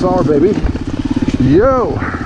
SR, baby. Yo!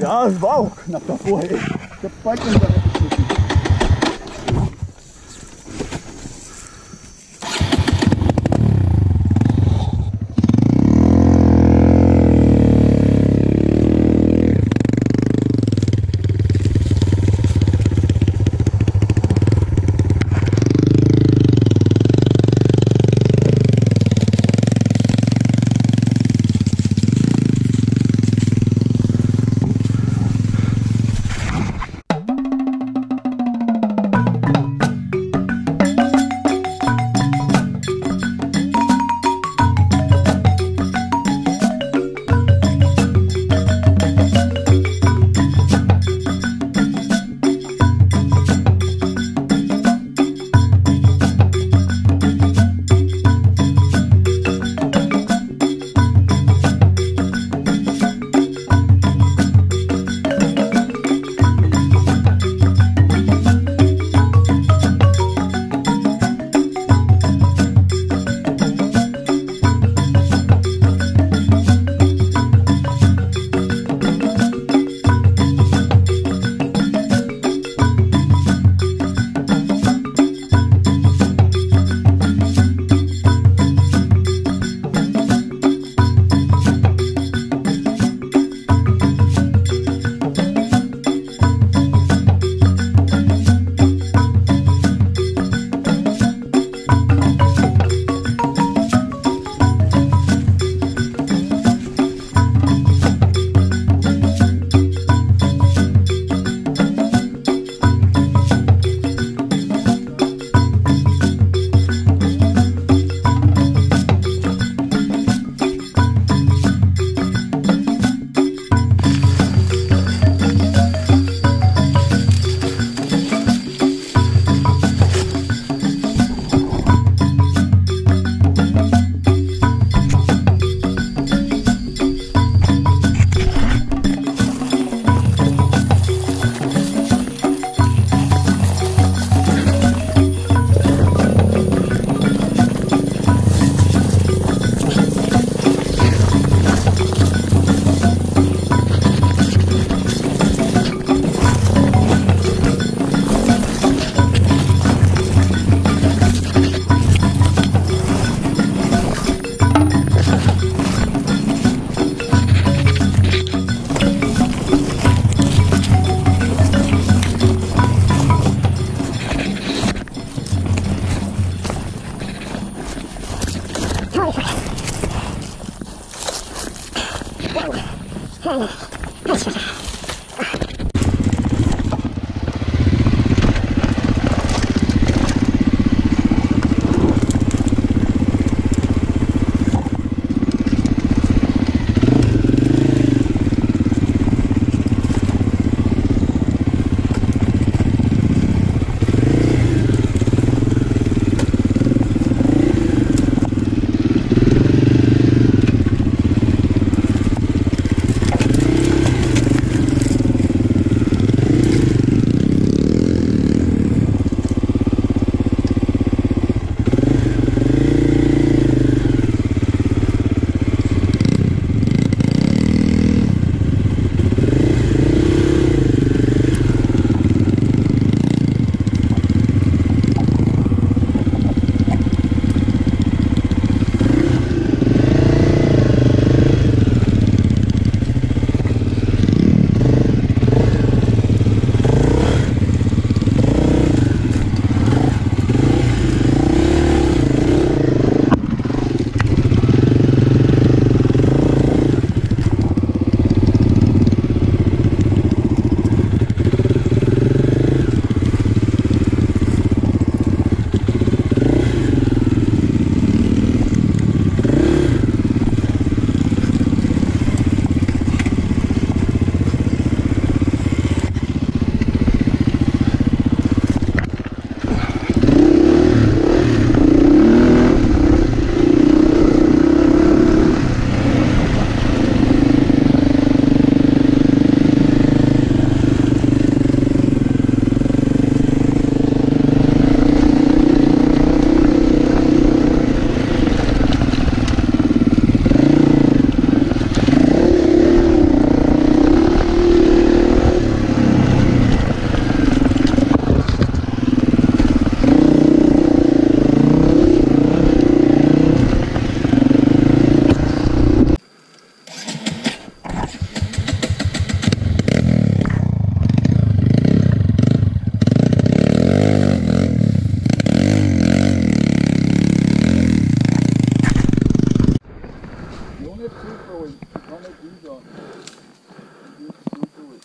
Ja es war auch knapp davor. Ey. Ich hab bald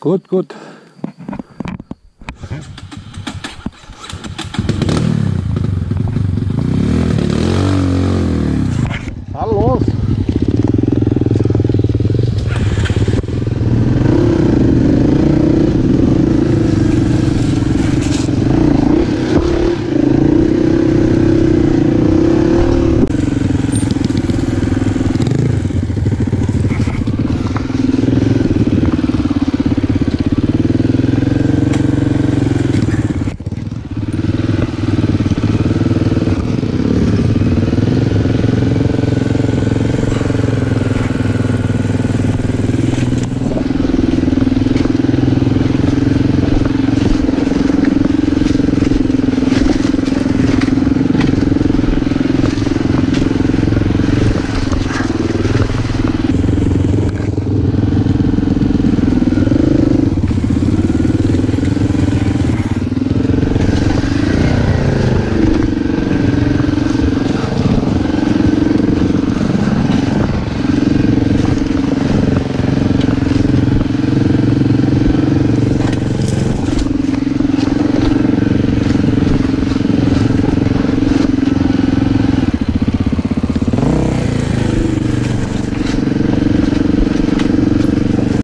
Gut, gut.